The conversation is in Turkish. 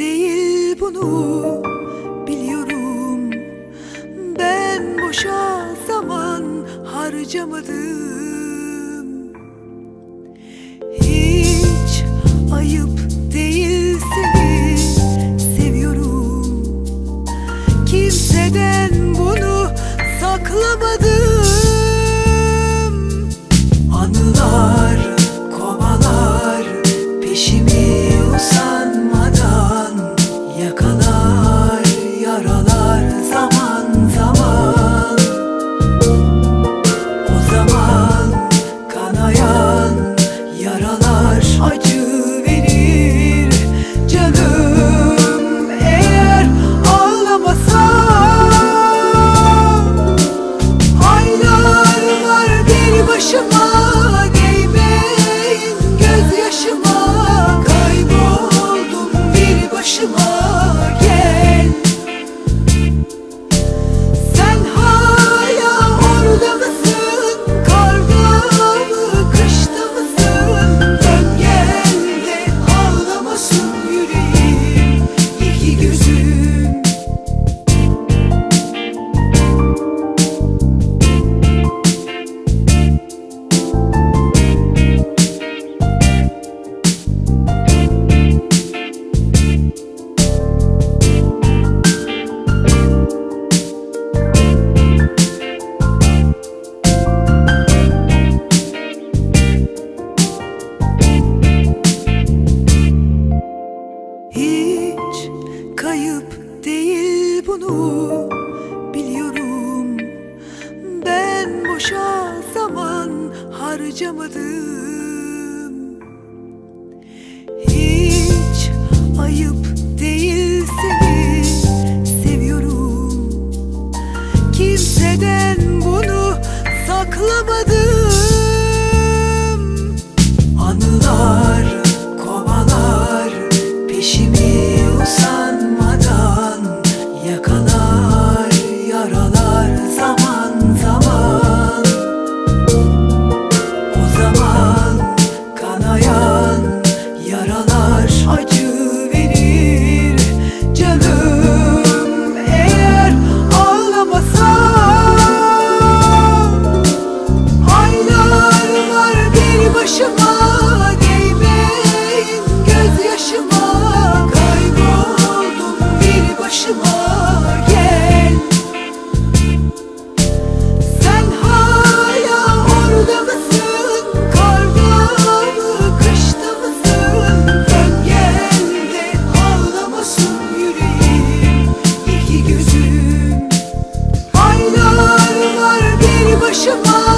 değil bunu. Biliyorum Ben boşa zaman harcamadım. Hiç ayıp değil seni. Seviyorum. Kimseden bunu saklamadım. chamar. değil bunu biliyorum. Ben boşa zaman harcamadım. Hiç ayıp değil seni seviyorum. Kimseden bunu saklamadım. Anılar one.